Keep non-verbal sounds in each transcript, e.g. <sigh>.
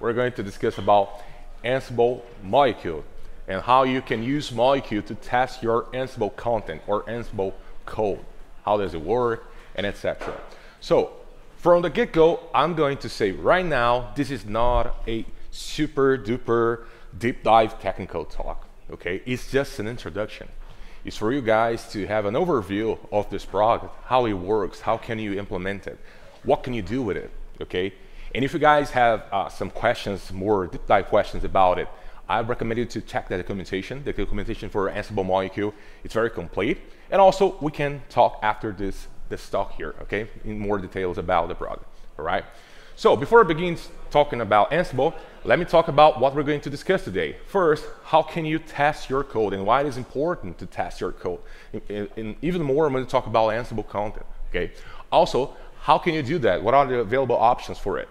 we're going to discuss about Ansible molecule and how you can use molecule to test your Ansible content or Ansible code. How does it work and etc. So from the get-go, I'm going to say right now, this is not a super duper deep dive technical talk, okay? It's just an introduction. It's for you guys to have an overview of this product, how it works, how can you implement it, what can you do with it, okay? And if you guys have uh, some questions, more deep dive questions about it, I recommend you to check the documentation, the documentation for Ansible molecule. It's very complete. And also, we can talk after this, this talk here, okay, in more details about the product, all right? So before I begin talking about Ansible, let me talk about what we're going to discuss today. First, how can you test your code and why it is important to test your code. And even more, I'm going to talk about Ansible content, okay? Also, how can you do that? What are the available options for it?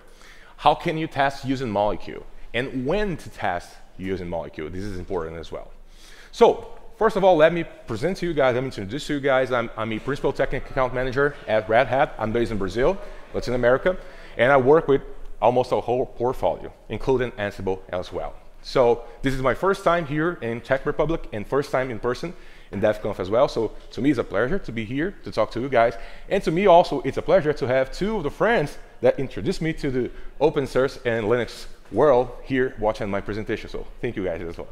How can you test using molecule? And when to test using molecule. This is important as well. So first of all, let me present to you guys, let me introduce to you guys. I'm, I'm a principal technical account manager at Red Hat. I'm based in Brazil, Latin America, and I work with almost a whole portfolio, including Ansible as well. So this is my first time here in Czech Republic and first time in person in DevConf as well. So to me, it's a pleasure to be here to talk to you guys. And to me also, it's a pleasure to have two of the friends that introduced me to the open source and Linux world here watching my presentation. So thank you guys as well.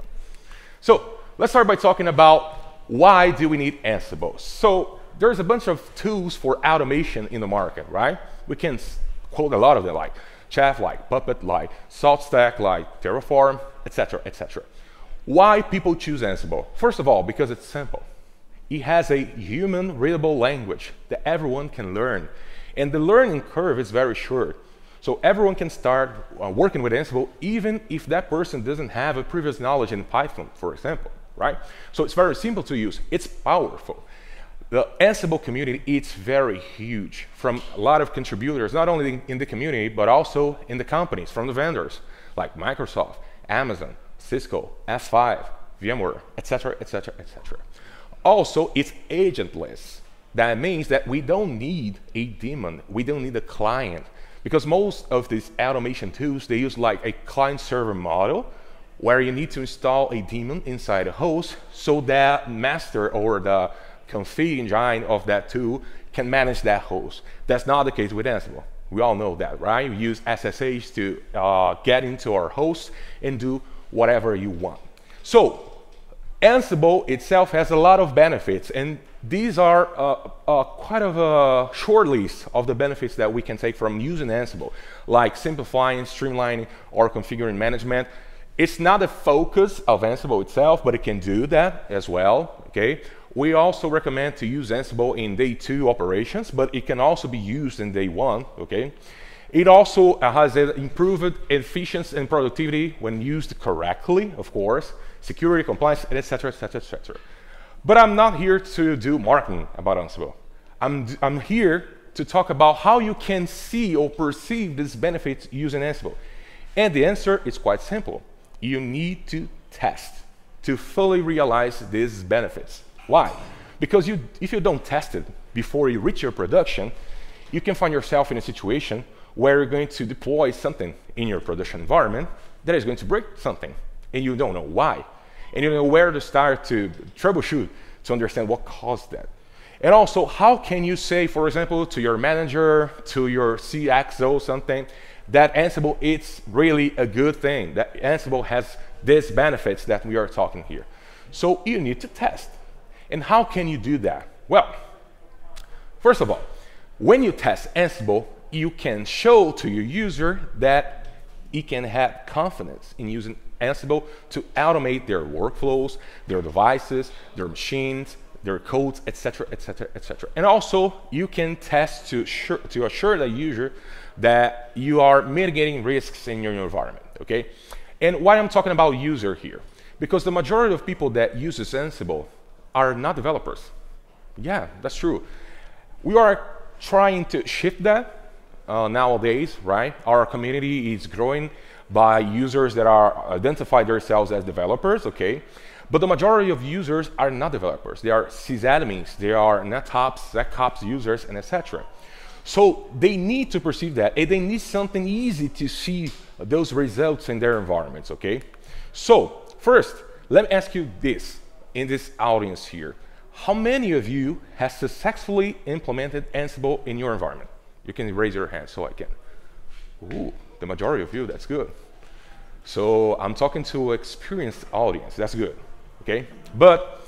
So let's start by talking about why do we need Ansible? So there's a bunch of tools for automation in the market, right? We can quote a lot of them like Chef, like Puppet, like SaltStack, like Terraform, etc., etc. Why people choose Ansible? First of all, because it's simple. It has a human readable language that everyone can learn. And the learning curve is very short. So everyone can start uh, working with Ansible even if that person doesn't have a previous knowledge in Python, for example, right? So it's very simple to use. It's powerful. The Ansible community is very huge from a lot of contributors, not only in the community, but also in the companies, from the vendors like Microsoft, Amazon, Cisco, F5, VMware, etc., etc., etc. Also, it's agentless. That means that we don't need a daemon. We don't need a client because most of these automation tools, they use like a client server model where you need to install a daemon inside a host so that master or the config engine of that tool can manage that host. That's not the case with Ansible. We all know that, right? We use SSH to uh, get into our host and do whatever you want. So Ansible itself has a lot of benefits, and these are uh, uh, quite of a short list of the benefits that we can take from using Ansible, like simplifying, streamlining, or configuring management. It's not the focus of Ansible itself, but it can do that as well, okay? We also recommend to use Ansible in day two operations, but it can also be used in day one, okay? It also has improved efficiency and productivity when used correctly, of course, security, compliance, etc., etc., etc. But I'm not here to do marketing about Ansible. I'm, I'm here to talk about how you can see or perceive these benefits using Ansible. And the answer is quite simple. You need to test to fully realize these benefits. Why? Because you, if you don't test it before you reach your production, you can find yourself in a situation where you're going to deploy something in your production environment that is going to break something, and you don't know why and you know where to start to troubleshoot to understand what caused that. And also, how can you say, for example, to your manager, to your CXO, something, that Ansible is really a good thing, that Ansible has these benefits that we are talking here. So you need to test. And how can you do that? Well, first of all, when you test Ansible, you can show to your user that he can have confidence in using Ansible to automate their workflows, their devices, their machines, their codes, etc., etc., etc. And also, you can test to, assure, to assure the user that you are mitigating risks in your environment, okay? And why I'm talking about user here? Because the majority of people that use Ansible are not developers. Yeah, that's true. We are trying to shift that uh, nowadays, right? Our community is growing by users that are identify themselves as developers, okay? But the majority of users are not developers. They are sysadmins, they are NetOps, SecOps users, and etc. So they need to perceive that, and they need something easy to see those results in their environments, okay? So, first, let me ask you this in this audience here. How many of you have successfully implemented Ansible in your environment? You can raise your hand so I can. Ooh, the majority of you, that's good. So I'm talking to experienced audience, that's good, okay? But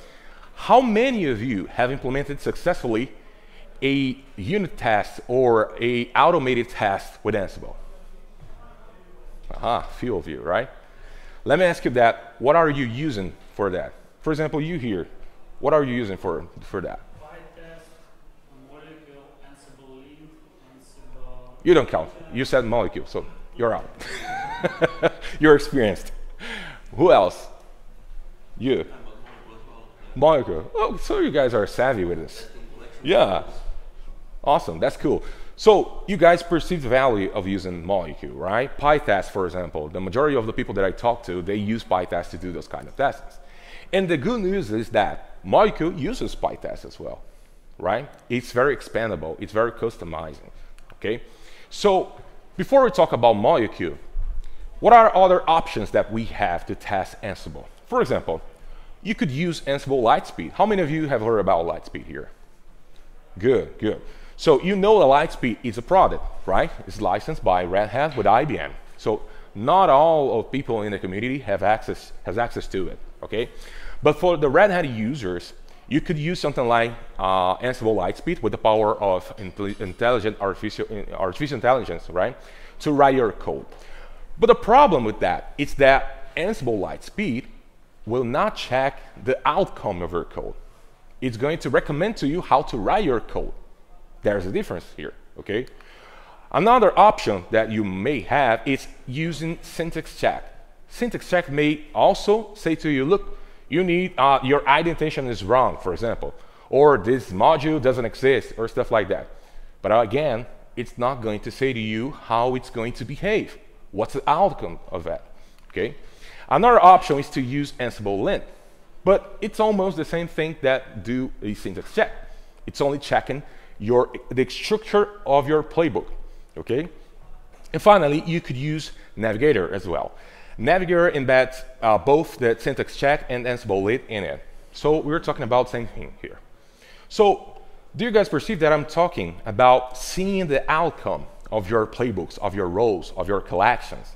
how many of you have implemented successfully a unit test or a automated test with Ansible? Aha, few of you, right? Let me ask you that, what are you using for that? For example, you here, what are you using for, for that? You don't count. You said molecule, so you're out. <laughs> you're experienced. Who else? You. Molecule. Oh, so you guys are savvy with this. Yeah. Awesome. That's cool. So you guys perceive the value of using molecule, right? PyTest, for example, the majority of the people that I talk to, they use PyTest to do those kind of tests. And the good news is that molecule uses PyTest as well, right? It's very expandable. It's very customizing, okay? So before we talk about molecule, what are other options that we have to test Ansible? For example, you could use Ansible Lightspeed. How many of you have heard about Lightspeed here? Good, good. So you know that Lightspeed is a product, right? It's licensed by Red Hat with IBM. So not all of people in the community have access, has access to it, okay? But for the Red Hat users, you could use something like uh, Ansible Lightspeed with the power of intelligent artificial, artificial intelligence, right? To write your code. But the problem with that is that Ansible Lightspeed will not check the outcome of your code. It's going to recommend to you how to write your code. There's a difference here, okay? Another option that you may have is using syntax check. Syntax check may also say to you, look, you need, uh, your indentation is wrong, for example, or this module doesn't exist, or stuff like that. But again, it's not going to say to you how it's going to behave. What's the outcome of that, okay? Another option is to use Ansible lint, but it's almost the same thing that do a syntax check. It's only checking your, the structure of your playbook, okay? And finally, you could use Navigator as well. Navigator embeds uh, both the syntax check and Ansible lint in it. So we're talking about same thing here. So do you guys perceive that I'm talking about seeing the outcome of your playbooks, of your roles, of your collections?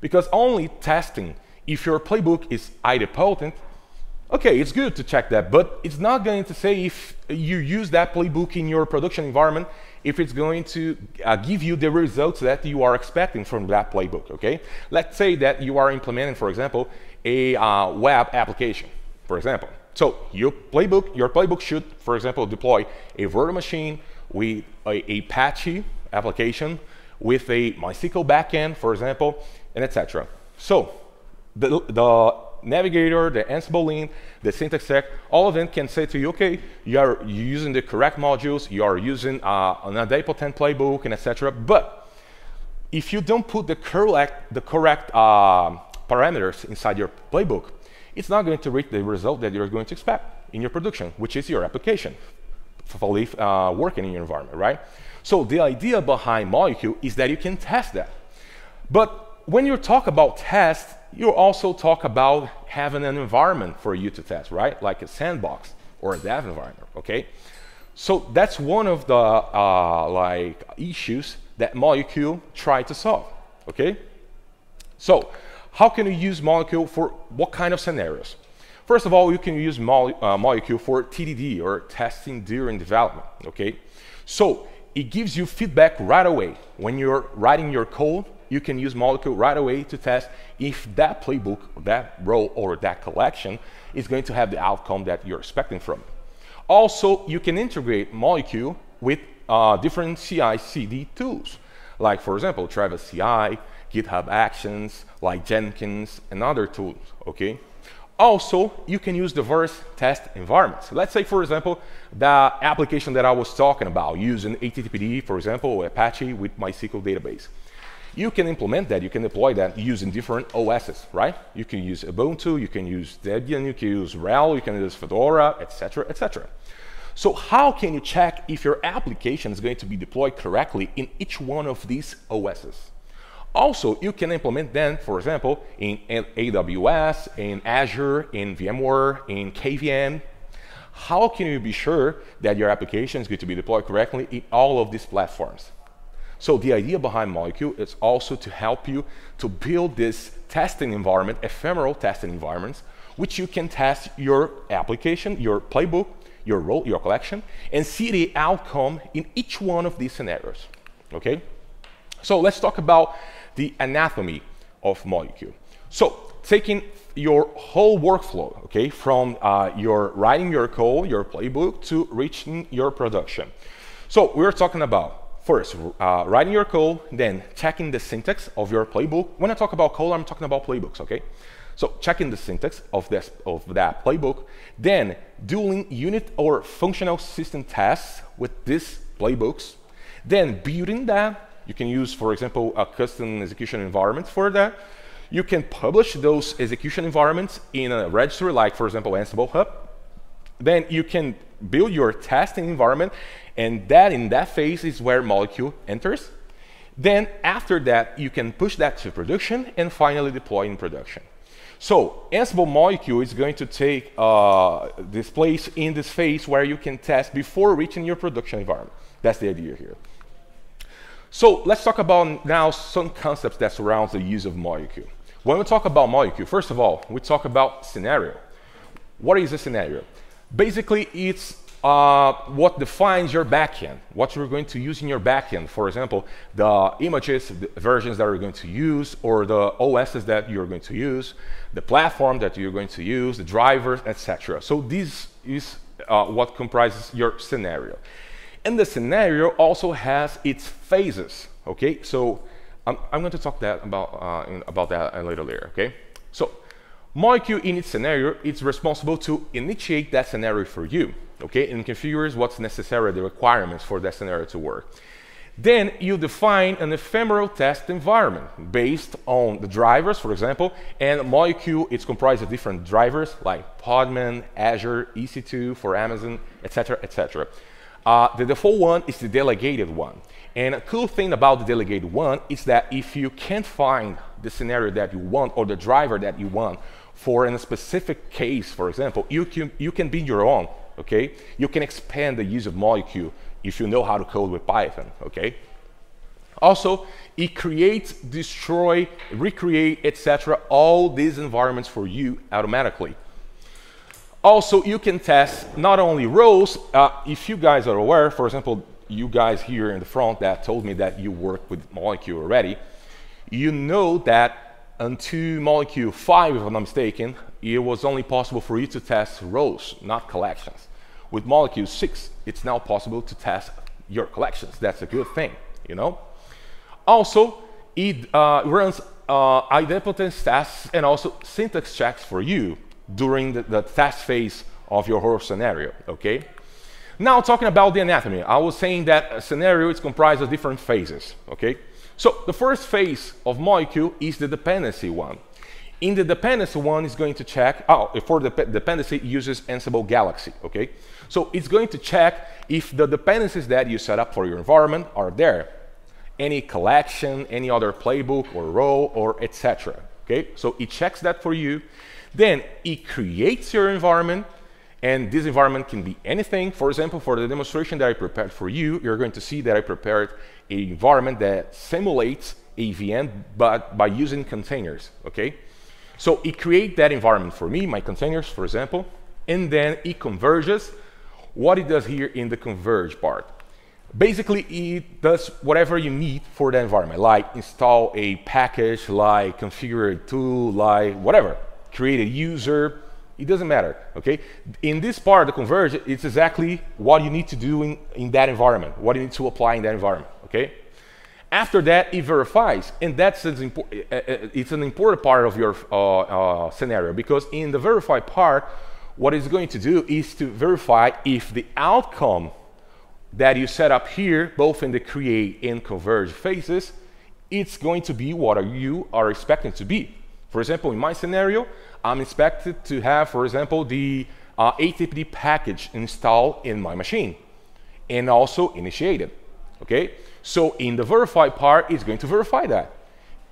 Because only testing if your playbook is idempotent Okay, it's good to check that, but it's not going to say if you use that playbook in your production environment, if it's going to uh, give you the results that you are expecting from that playbook, okay? Let's say that you are implementing, for example, a uh, web application, for example. So your playbook, your playbook should, for example, deploy a virtual machine with a Apache application, with a MySQL backend, for example, and etc. So the, the navigator, the Ansible lint, the syntax check, all of them can say to you, okay, you are using the correct modules, you are using uh, an idempotent playbook, and etc. But if you don't put the correct, the correct uh, parameters inside your playbook, it's not going to reach the result that you're going to expect in your production, which is your application fully uh, working in your environment, right? So the idea behind Molecule is that you can test that. But when you talk about test, you also talk about having an environment for you to test, right? Like a sandbox or a dev environment, okay? So that's one of the uh, like issues that Molecule tried to solve, okay? So how can you use Molecule for what kind of scenarios? First of all, you can use Mole uh, Molecule for TDD or testing during development, okay? So it gives you feedback right away when you're writing your code you can use Molecule right away to test if that playbook, that role, or that collection is going to have the outcome that you're expecting from. Also, you can integrate Molecule with uh, different CI/CD tools, like for example, Travis CI, GitHub Actions, like Jenkins, and other tools. Okay. Also, you can use diverse test environments. Let's say, for example, the application that I was talking about, using HTTPD, for example, Apache with MySQL database. You can implement that, you can deploy that using different OSs, right? You can use Ubuntu, you can use Debian, you can use RHEL, you can use Fedora, etc., etc. So how can you check if your application is going to be deployed correctly in each one of these OSs? Also, you can implement them, for example, in AWS, in Azure, in VMware, in KVM. How can you be sure that your application is going to be deployed correctly in all of these platforms? So the idea behind Molecule is also to help you to build this testing environment, ephemeral testing environments, which you can test your application, your playbook, your role, your collection, and see the outcome in each one of these scenarios, okay? So let's talk about the anatomy of molecule. So taking your whole workflow, okay, from uh, your writing your code, your playbook, to reaching your production. So we're talking about first, uh, writing your code, then checking the syntax of your playbook. When I talk about code, I'm talking about playbooks, okay? So checking the syntax of, this, of that playbook, then doing unit or functional system tests with these playbooks, then building that. You can use, for example, a custom execution environment for that. You can publish those execution environments in a registry, like, for example, Ansible Hub. Then you can build your testing environment and that in that phase is where molecule enters. Then after that, you can push that to production and finally deploy in production. So Ansible molecule is going to take uh, this place in this phase where you can test before reaching your production environment. That's the idea here. So let's talk about now some concepts that surrounds the use of molecule. When we talk about molecule, first of all, we talk about scenario. What is a scenario? Basically, it's uh, what defines your backend, what you're going to use in your backend. For example, the images, the versions that you're going to use, or the OSs that you're going to use, the platform that you're going to use, the drivers, etc. So this is uh, what comprises your scenario. And the scenario also has its phases. Okay, so I'm, I'm going to talk that about uh, in, about that a little later. Okay, so molecule in its scenario is responsible to initiate that scenario for you okay, and configures what's necessary, the requirements for that scenario to work. Then you define an ephemeral test environment based on the drivers, for example, and Molecule, it's comprised of different drivers like Podman, Azure, EC2 for Amazon, etc., etc. Uh, the default one is the delegated one. And a cool thing about the delegated one is that if you can't find the scenario that you want or the driver that you want for a specific case, for example, you can, you can build your own okay? You can expand the use of molecule if you know how to code with Python, okay? Also, it creates, destroy, recreate, etc., all these environments for you automatically. Also, you can test not only roles, uh, if you guys are aware, for example, you guys here in the front that told me that you work with molecule already, you know that until molecule 5, if I'm not mistaken, it was only possible for you to test roles, not collections. With molecule 6, it's now possible to test your collections. That's a good thing, you know? Also, it uh, runs uh, idempotence tests and also syntax checks for you during the, the test phase of your whole scenario, okay? Now talking about the anatomy, I was saying that a scenario is comprised of different phases, okay? So the first phase of molecule is the dependency one. In the dependency one is going to check, oh, for the dependency it uses Ansible Galaxy, okay? So it's going to check if the dependencies that you set up for your environment are there. Any collection, any other playbook or role or etc. Okay, so it checks that for you. Then it creates your environment and this environment can be anything. For example, for the demonstration that I prepared for you, you're going to see that I prepared an environment that simulates a VM, but by using containers, okay? So it creates that environment for me, my containers, for example, and then it converges. What it does here in the converge part. Basically, it does whatever you need for the environment, like install a package, like configure a tool, like whatever, create a user, it doesn't matter, okay? In this part, the converge, it's exactly what you need to do in, in that environment, what you need to apply in that environment, okay? After that, it verifies, and that's an uh, uh, it's an important part of your uh, uh, scenario because in the verify part, what it's going to do is to verify if the outcome that you set up here, both in the create and converge phases, it's going to be what you are expecting to be. For example, in my scenario, I'm expected to have, for example, the uh, HTTPD package installed in my machine and also initiated. Okay, so in the verify part, it's going to verify that.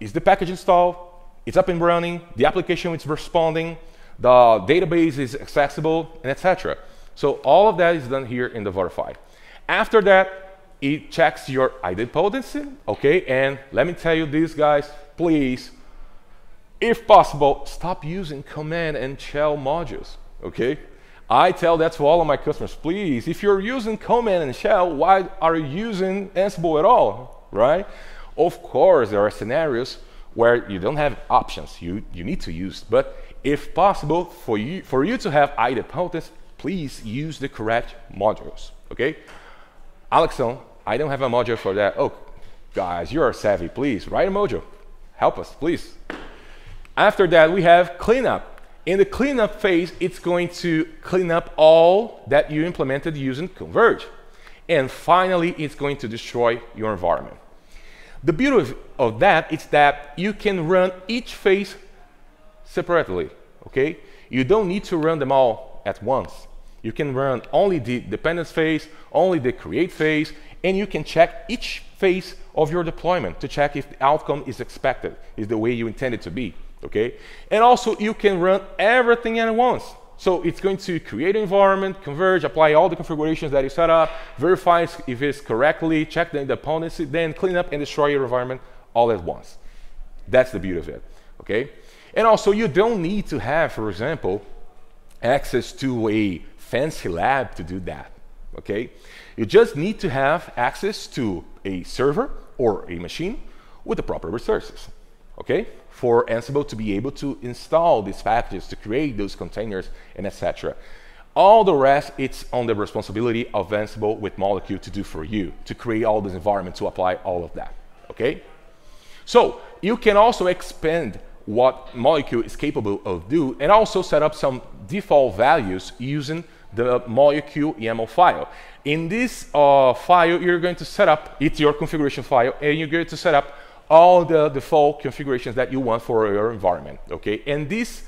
is the package installed, it's up and running, the application is responding, the database is accessible, and etc. So all of that is done here in the Verify. After that, it checks your idempotency, okay? And let me tell you this, guys, please, if possible, stop using command and shell modules, okay? I tell that to all of my customers, please, if you're using command and shell, why are you using Ansible at all, right? Of course, there are scenarios where you don't have options, you, you need to use, but if possible, for you, for you to have idempotency, please use the correct modules, okay? Alexon, I don't have a module for that. Oh, guys, you are savvy, please, write a module. Help us, please. After that, we have cleanup. In the cleanup phase, it's going to clean up all that you implemented using Converge. And finally, it's going to destroy your environment. The beauty of, of that is that you can run each phase separately, okay? You don't need to run them all at once. You can run only the dependence phase, only the create phase, and you can check each phase of your deployment to check if the outcome is expected, is the way you intend it to be, okay? And also you can run everything at once. So it's going to create an environment, converge, apply all the configurations that you set up, verify if it's correctly, check the dependency, then clean up and destroy your environment all at once. That's the beauty of it, okay? And also you don't need to have, for example, access to a fancy lab to do that, okay? You just need to have access to a server or a machine with the proper resources, okay? For Ansible to be able to install these packages, to create those containers, and etc. All the rest, it's on the responsibility of Ansible with Molecule to do for you, to create all this environment, to apply all of that, okay? So you can also expand what Molecule is capable of do and also set up some default values using the molecule YAML file. In this uh, file, you're going to set up, it's your configuration file, and you're going to set up all the default configurations that you want for your environment, okay? And this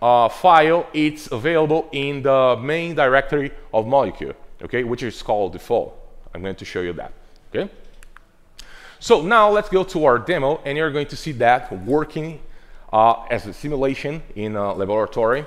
uh, file, it's available in the main directory of molecule, okay? Which is called default. I'm going to show you that, okay? So now let's go to our demo, and you're going to see that working uh, as a simulation in a laboratory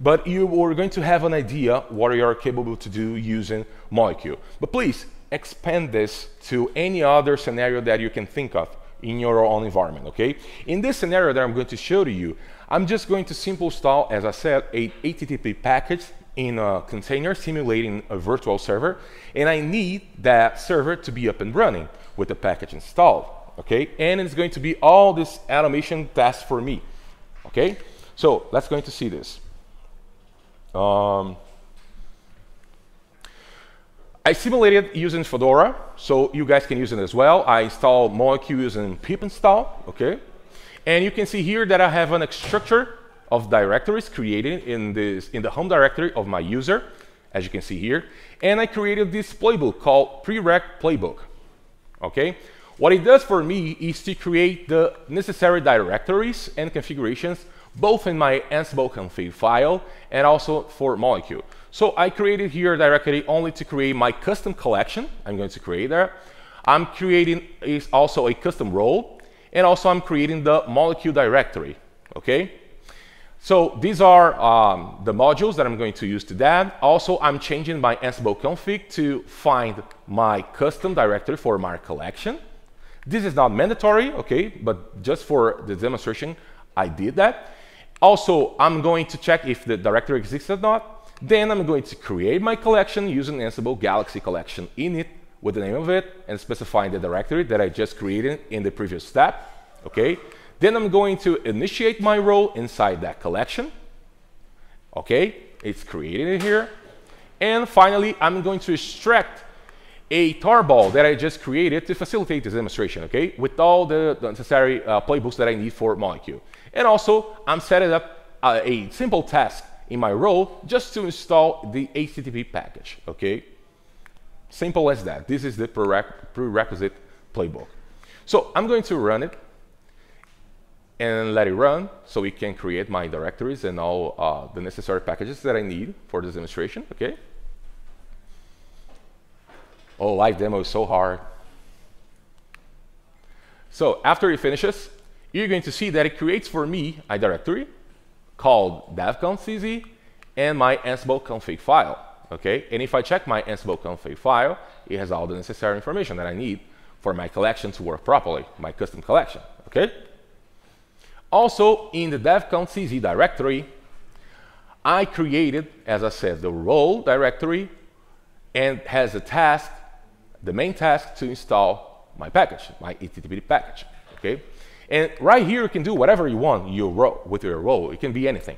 but you are going to have an idea what you are capable to do using Molecule. But please expand this to any other scenario that you can think of in your own environment, okay? In this scenario that I'm going to show to you, I'm just going to simple install, as I said, a HTTP package in a container simulating a virtual server, and I need that server to be up and running with the package installed, okay? And it's going to be all this automation tasks for me, okay? So let's going to see this. Um, I simulated using Fedora, so you guys can use it as well. I installed Molecule using pip install, okay? And you can see here that I have an structure of directories created in, this, in the home directory of my user, as you can see here. And I created this playbook called prereq playbook, okay? What it does for me is to create the necessary directories and configurations both in my Ansible config file and also for Molecule. So I created here directly only to create my custom collection. I'm going to create there. I'm creating is also a custom role, and also I'm creating the Molecule directory. Okay. So these are um, the modules that I'm going to use to that. Also, I'm changing my Ansible config to find my custom directory for my collection. This is not mandatory, okay, but just for the demonstration, I did that. Also, I'm going to check if the directory exists or not. Then I'm going to create my collection using Ansible Galaxy collection init with the name of it and specifying the directory that I just created in the previous step. Okay. Then I'm going to initiate my role inside that collection. Okay, it's created in here. And finally, I'm going to extract a tarball that I just created to facilitate this demonstration, okay, with all the, necessary uh, playbooks that I need for Molecule. And also, I'm setting up uh, a simple task in my role just to install the HTTP package, okay? Simple as that. This is the prerequisite playbook. So I'm going to run it and let it run so we can create my directories and all uh, the necessary packages that I need for this demonstration, okay? Oh, live demo is so hard. So after it finishes, you're going to see that it creates for me a directory called devconfcz and my Ansible config file. Okay, and if I check my Ansible config file, it has all the necessary information that I need for my collection to work properly, my custom collection. Okay. Also, in the devconfcz directory, I created, as I said, the role directory and has a task, the main task to install my package, my HTTP package. Okay. And right here, you can do whatever you want your role, with your role. It can be anything.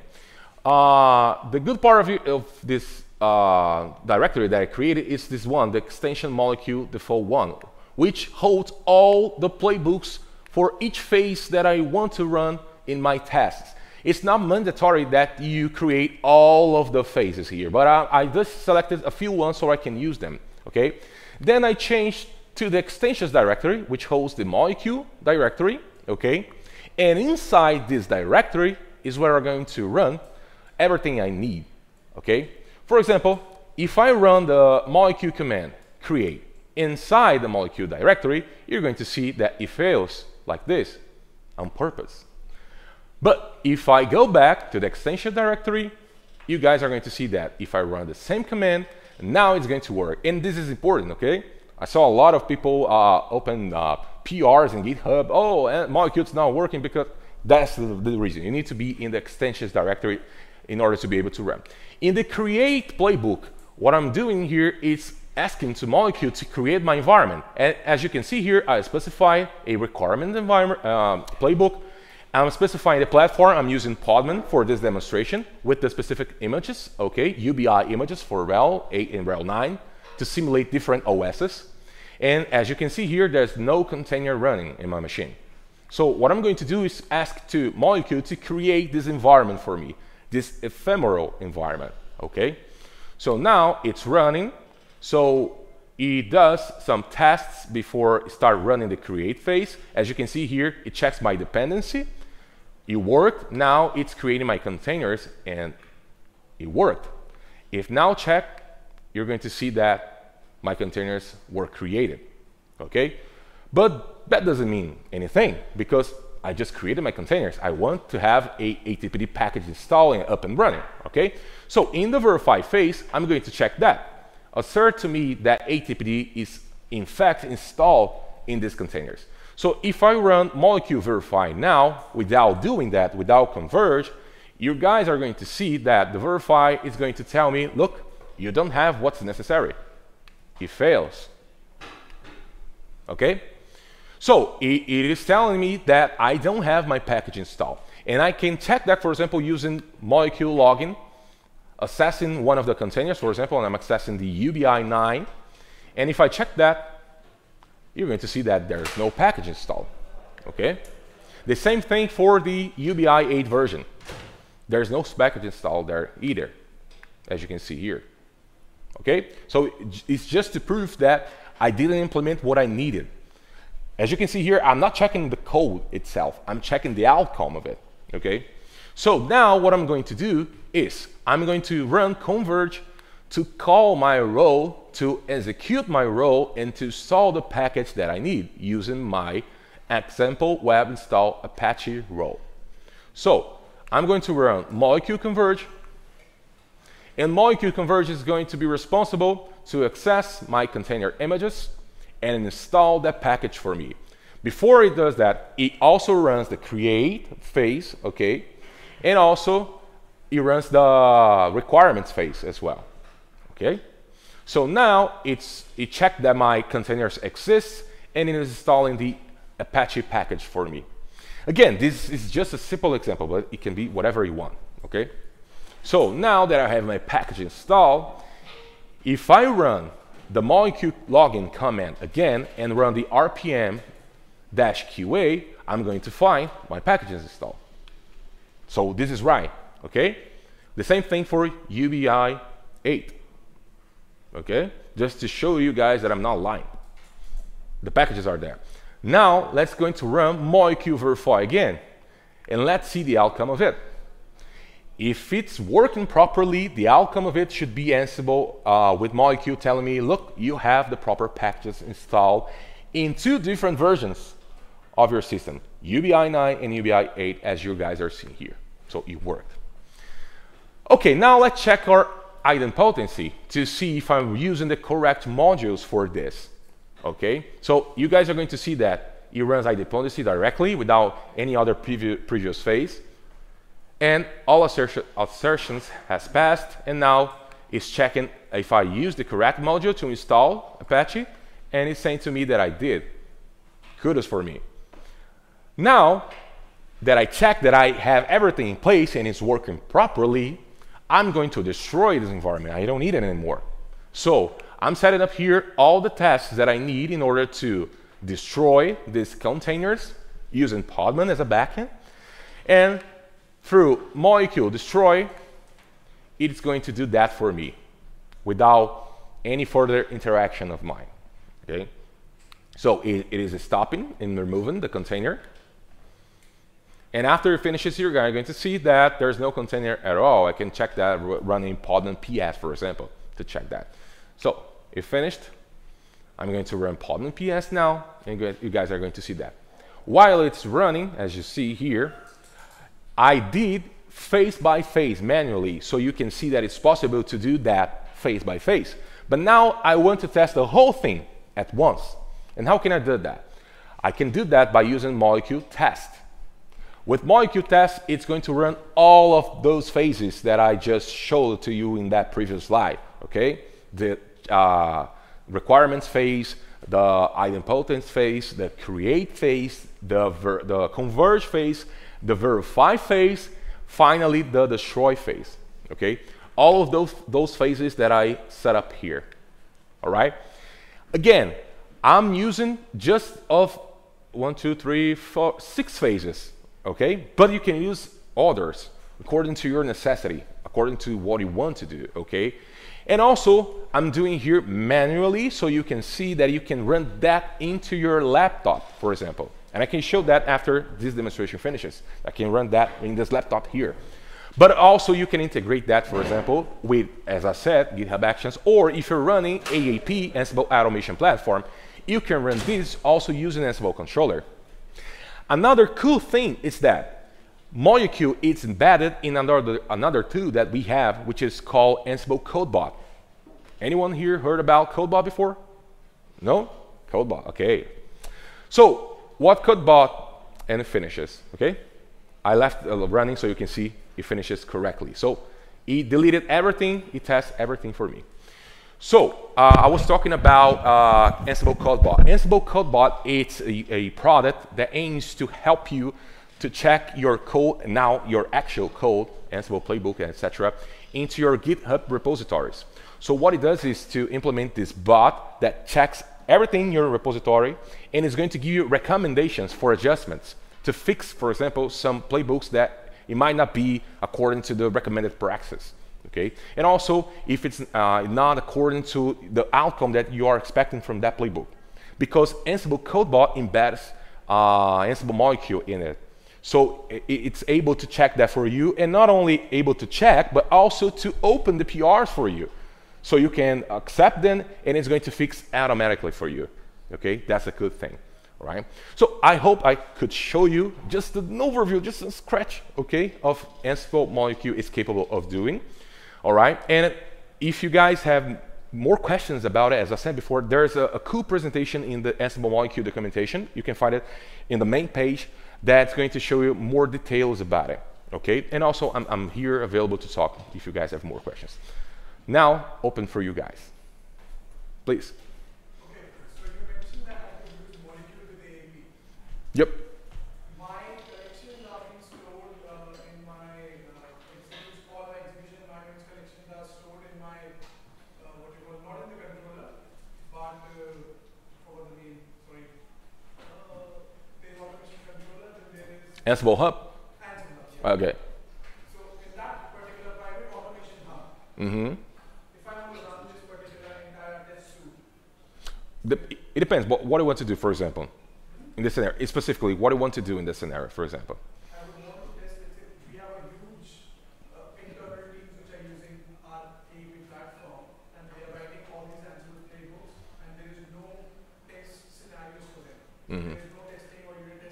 Uh, the good part of, of this uh, directory that I created is this one, the extension molecule default one, which holds all the playbooks for each phase that I want to run in my tests. It's not mandatory that you create all of the phases here, but I, I just selected a few ones so I can use them, okay? Then I changed to the extensions directory, which holds the molecule directory, okay? And inside this directory is where I'm going to run everything I need, okay? For example, if I run the molecule command, create, inside the molecule directory, you're going to see that it fails like this on purpose. But if I go back to the extension directory, you guys are going to see that if I run the same command, now it's going to work. And this is important, okay? I saw a lot of people uh, open uh, PRs in GitHub. Oh, and molecule's not working because that's the, the, reason. You need to be in the extensions directory in order to be able to run. In the create playbook, what I'm doing here is asking to molecule to create my environment. And as you can see here, I specify a requirement environment um, playbook I'm specifying the platform. I'm using Podman for this demonstration with the specific images, okay, UBI images for RHEL 8 and RHEL 9 to simulate different OSs. And as you can see here, there's no container running in my machine. So what I'm going to do is ask to Molecule to create this environment for me, this ephemeral environment, okay? So now it's running. So it does some tests before start running the create phase. As you can see here, it checks my dependency it worked, now it's creating my containers and it worked. If now check, you're going to see that my containers were created, okay? But that doesn't mean anything because I just created my containers. I want to have a HTTPD package installed and up and running, okay? So in the verify phase, I'm going to check that. Assert to me that HTTPD is in fact installed in these containers. So if I run molecule verify now, without doing that, without converge, you guys are going to see that the verify is going to tell me, look, you don't have what's necessary. It fails. Okay? So it, it is telling me that I don't have my package installed. And I can check that, for example, using molecule login, accessing one of the containers, for example, and I'm accessing the UBI 9. And if I check that, you're going to see that there's no package installed. Okay? The same thing for the UBI 8 version. There's no package installed there either, as you can see here. Okay? So it's just to prove that I didn't implement what I needed. As you can see here, I'm not checking the code itself. I'm checking the outcome of it. Okay? So now what I'm going to do is I'm going to run converge to call my role, to execute my role, and to install the package that I need using my example web install Apache role. So I'm going to run molecule converge, and molecule converge is going to be responsible to access my container images and install that package for me. Before it does that, it also runs the create phase, okay, and also it runs the requirements phase as well. Okay? So now it's it checked that my containers exist and it is installing the Apache package for me. Again, this is just a simple example, but it can be whatever you want. Okay? So now that I have my package installed, if I run the molecule login command again and run the rpm dash qa, I'm going to find my packages installed. So this is right, okay? The same thing for UBI 8 okay? Just to show you guys that I'm not lying. The packages are there. Now, let's go into run molecule verify again, and let's see the outcome of it. If it's working properly, the outcome of it should be Ansible uh, with molecule telling me, look, you have the proper packages installed in two different versions of your system, UBI 9 and UBI 8 as you guys are seeing here. So it worked. Okay, now let's check our idempotency to see if I'm using the correct modules for this. Okay, so you guys are going to see that it runs idempotency directly without any other previ previous phase. And all assertion, assertions has passed, and now it's checking if I use the correct module to install Apache, and it's saying to me that I did. Kudos for me. Now that I check that I have everything in place and it's working properly, I'm going to destroy this environment. I don't need it anymore. So I'm setting up here all the tests that I need in order to destroy these containers using Podman as a backend. And through molecule destroy, it's going to do that for me without any further interaction of mine. Okay? So it, it is stopping and removing the container. And after it finishes here, you're going to see that there's no container at all. I can check that running podman ps, for example, to check that. So it finished. I'm going to run podman ps now, and you guys are going to see that. While it's running, as you see here, I did phase by phase manually, so you can see that it's possible to do that phase by phase. But now I want to test the whole thing at once. And how can I do that? I can do that by using molecule test. With molecule test, it's going to run all of those phases that I just showed to you in that previous slide, okay? The uh, requirements phase, the idempotence phase, the create phase, the, the converge phase, the verify phase, finally the destroy phase, okay? All of those, those phases that I set up here, all right? Again, I'm using just of one, two, three, four, six phases, okay? But you can use others according to your necessity, according to what you want to do, okay? And also, I'm doing here manually so you can see that you can run that into your laptop, for example. And I can show that after this demonstration finishes. I can run that in this laptop here. But also you can integrate that, for example, with, as I said, GitHub Actions, or if you're running AAP, Ansible Automation Platform, you can run this also using Ansible Controller. Another cool thing is that Molecule is embedded in another, another tool that we have, which is called Ansible CodeBot. Anyone here heard about CodeBot before? No? CodeBot, okay. So what code bot, and it finishes, okay? I left uh, running so you can see it finishes correctly. So it deleted everything, it tests everything for me. So uh, I was talking about uh, Ansible CodeBot. Ansible CodeBot is a, a, product that aims to help you to check your code, now your actual code, Ansible playbook, etc., into your GitHub repositories. So what it does is to implement this bot that checks everything in your repository and it's going to give you recommendations for adjustments to fix, for example, some playbooks that it might not be according to the recommended practice okay? And also, if it's uh, not according to the outcome that you are expecting from that playbook. Because Ansible CodeBot embeds uh, Ansible molecule in it. So it's able to check that for you, and not only able to check, but also to open the PRs for you. So you can accept them, and it's going to fix automatically for you. Okay, that's a good thing. Right? So I hope I could show you just an overview, just a scratch, okay, of Ansible molecule is capable of doing. All right, and if you guys have more questions about it, as I said before, there's a, a, cool presentation in the Ansible molecule documentation. You can find it in the main page that's going to show you more details about it. Okay, and also I'm, I'm here available to talk if you guys have more questions. Now, open for you guys. Please. Okay, so you mentioned that I can use molecule with AAP. Yep. Ansible Hub? Ansible Hub, yeah. Okay. So in that particular private automation hub, Mm-hmm. if I want to run this particular entire test suite, The, it depends. What, what do you want to do, for example, in this scenario? Specifically, what do you want to do in this scenario, for example? I would want to test let's say we have a huge internal teams which are using our AAP platform and they are writing all these Ansible playbooks and there is no test scenarios for them. There is no testing or unit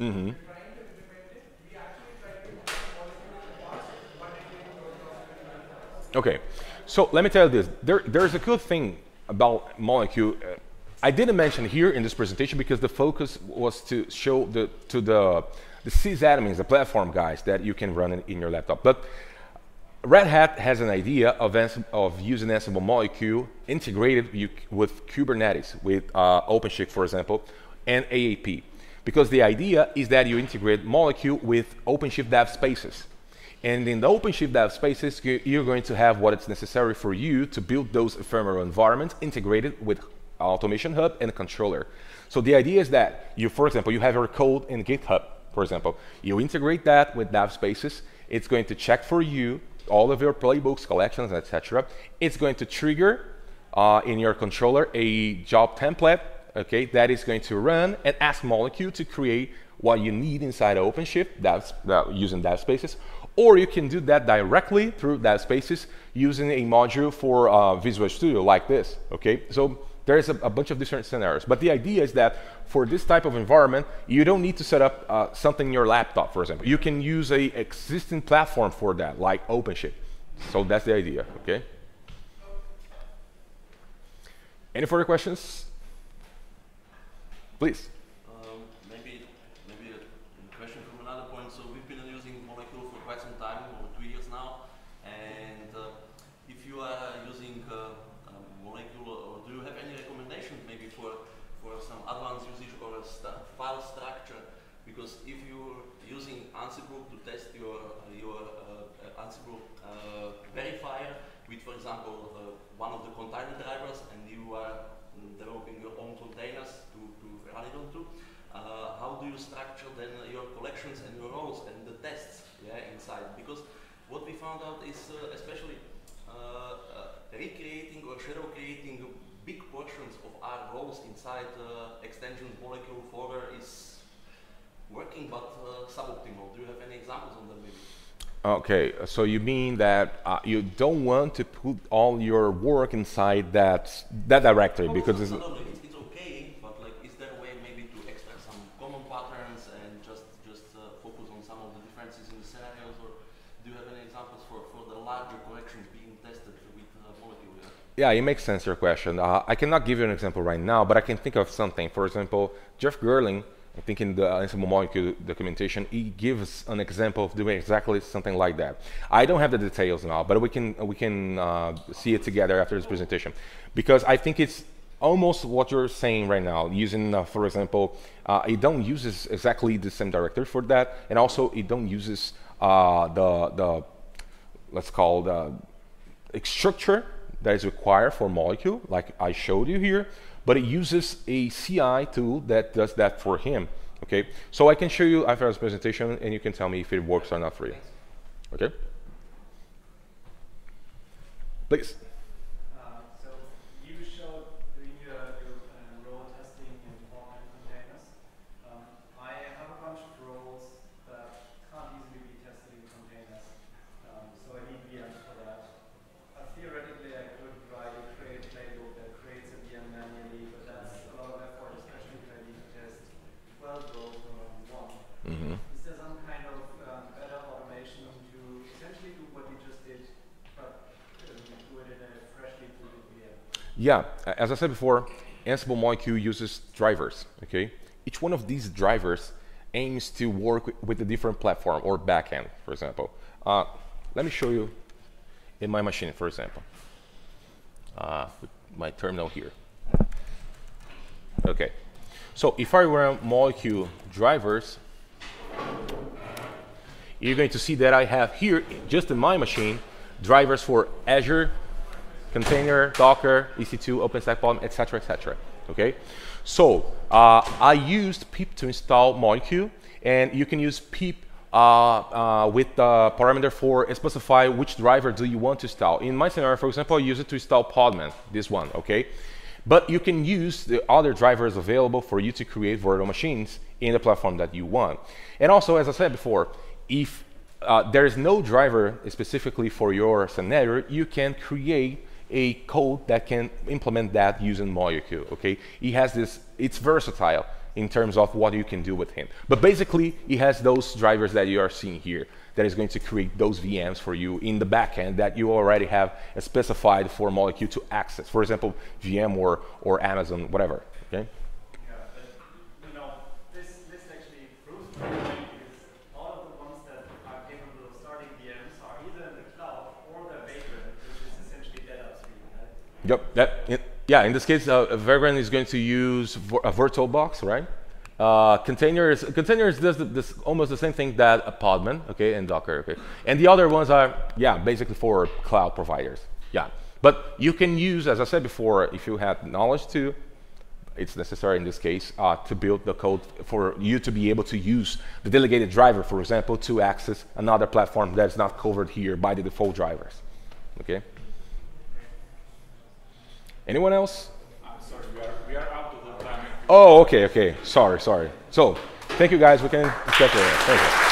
Mm-hmm. We're trying to implement it. We actually try to implement molecule in the past, but it didn't work out very well. Okay, so let me tell you this. There, there's a good thing about molecule. Uh, I didn't mention here in this presentation because the focus was to show the, to the, the sysadmins, the platform guys that you can run in, in your laptop. But Red Hat has an idea of, of using Ansible Molecule integrated with Kubernetes, with uh, OpenShift, for example, and AAP. Because the idea is that you integrate Molecule with OpenShift dev spaces. And in the OpenShift dev spaces, you- you're going to have what is necessary for you to build those ephemeral environments integrated with Automation Hub and controller. So the idea is that you, for example, you have your code in GitHub, for example. You integrate that with dev spaces. It's going to check for you all of your playbooks, collections, etc. It's going to trigger uh, in your controller a job template, okay, that is going to run and ask Molecule to create what you need inside OpenShift that's, that, using dev spaces. Or you can do that directly through dev spaces using a module for uh, Visual Studio like this, okay? So there's a, a, bunch of different scenarios. But the idea is that for this type of environment, you don't need to set up uh, something in your laptop, for example. You can use a existing platform for that, like OpenShift. So that's the idea, okay? Any further questions? Please. Um, maybe maybe a, question from another point. So we've been using Molecule for quite some time, over two years now. And uh, if you are using uh, or do you have any recommendations maybe for for some advanced usage or st file structure? Because if you're using Ansible to test your your uh, Ansible uh, verifier with, for example, uh, one of the container drivers, and you are developing your own containers to, to run it onto, uh, how do you structure then your collections and your roles and the tests yeah, inside? Because what we found out is uh, especially uh, uh, recreating or shadow creating big portions of our roles inside uh, extensions molecule folder is working but uh, suboptimal. Do you have any examples on that maybe? Okay, so you mean that uh, you don't want to put all your work inside that that directory No, because no, no, it's, it's okay, but like, is there a way maybe to extract some common patterns and just just uh, focus on some of the differences in the scenarios, or do you have any examples for, for the larger collections being tested with uh, molecule? Yeah? It makes sense your question. Uh, I cannot give you an example right now, but I can think of something. For example, Jeff Geerling, I think in the Ansible molecule documentation, he gives an example of doing exactly something like that. I don't have the details now, but we can we can uh, see it together after this presentation, because I think it's almost what you're saying right now. Using, uh, for example, uh, it don't uses exactly the same directory for that, and also it don't uses uh, the the let's call the structure that is required for molecule, like I showed you here, but it uses a CI tool that does that for him. Okay, so I can show you after this presentation, and you can tell me if it works or not for you. Okay, please. Uh, so you showed doing your, your uh, role testing in Bitcoin containers. Um, I have a bunch of roles that can't easily be tested in containers, um, so I need VMs for that. Uh, theoretically, I could write a create playbook that creates a VM manually, but that's a lot of effort, especially if I need to test 12 roles or only one. Mm-hmm. Is there some kind of um, better automation to essentially do what you just did, but um, do it in a freshly booted VM? Yeah, as I said before, Ansible Molecule uses drivers. Okay, each one of these drivers aims to work with a different platform or backend, for example. Uh, let me show you in my machine, for example, uh, my terminal here. Okay, so if I run Molecule drivers, you're going to see that I have here, just in my machine, drivers for Azure, container, Docker, EC2, OpenStack Pod, etc., etc. Okay, so uh, I used pip to install Molecule, and you can use pip uh, uh, with the parameter for specify which driver do you want to install. In my scenario, for example, I use it to install Podman, this one. Okay, but you can use the other drivers available for you to create virtual machines in the platform that you want. And also, as I said before, if uh, there is no driver specifically for your scenario, you can create a code that can implement that using Molecule. Okay, it has this. It's versatile. in terms of what you can do with him. But basically, he has those drivers that you are seeing here that is going to create those VMs for you in the backend that you already have specified for Molecule to access. For example, VM or, or Amazon, whatever. Okay. Yeah, but you know, this this actually proves my point because all of the ones that are capable of starting VMs are either in the cloud or they're Vagrant, which is essentially dead upstream, right? Yep. That, yeah. In this case, uh, Vagrant is going to use a VirtualBox, right? Uh, containers, containers does this almost the same thing that a Podman, okay, and Docker, okay. And the other ones are, yeah, basically for cloud providers, yeah. But you can use, as I said before, if you have knowledge to, it's necessary in this case uh, to build the code for you to be able to use the delegated driver, for example, to access another platform that's not covered here by the default drivers, okay. Anyone else? I'm sorry, we are, we are out of the time. Oh, okay, okay. Sorry, sorry. So, thank you guys. We can discuss later. Thank you.